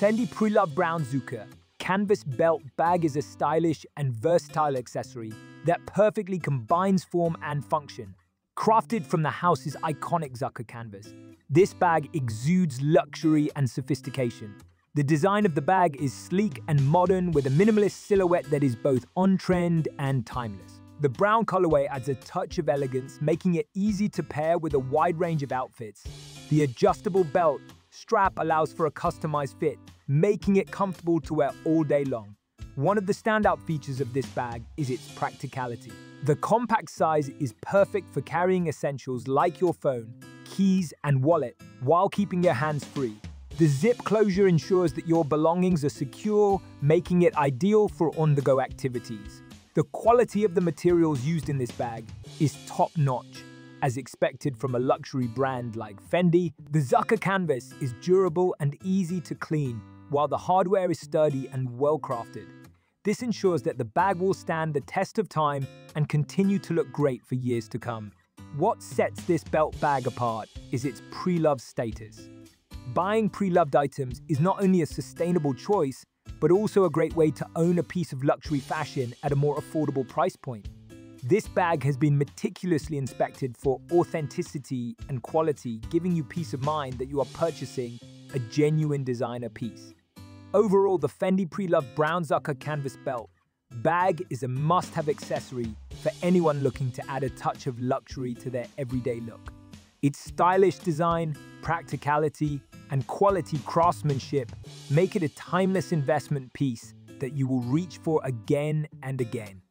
Fendi Pre-Love Brown Zucca canvas belt bag is a stylish and versatile accessory that perfectly combines form and function. Crafted from the house's iconic Zucca canvas, this bag exudes luxury and sophistication. The design of the bag is sleek and modern with a minimalist silhouette that is both on-trend and timeless. The brown colorway adds a touch of elegance, making it easy to pair with a wide range of outfits. The adjustable belt strap allows for a customized fit, making it comfortable to wear all day long. One of the standout features of this bag is its practicality. The compact size is perfect for carrying essentials like your phone, keys, and wallet while keeping your hands free. The zip closure ensures that your belongings are secure, making it ideal for on-the-go activities. The quality of the materials used in this bag is top-notch. As expected from a luxury brand like Fendi, the Zucca canvas is durable and easy to clean, while the hardware is sturdy and well-crafted. This ensures that the bag will stand the test of time and continue to look great for years to come. What sets this belt bag apart is its pre-loved status. Buying pre-loved items is not only a sustainable choice, but also a great way to own a piece of luxury fashion at a more affordable price point. This bag has been meticulously inspected for authenticity and quality, giving you peace of mind that you are purchasing a genuine designer piece. Overall, the Fendi Pre-Loved Brown Zucca Canvas Belt bag is a must-have accessory for anyone looking to add a touch of luxury to their everyday look. Its stylish design, practicality, and quality craftsmanship make it a timeless investment piece that you will reach for again and again.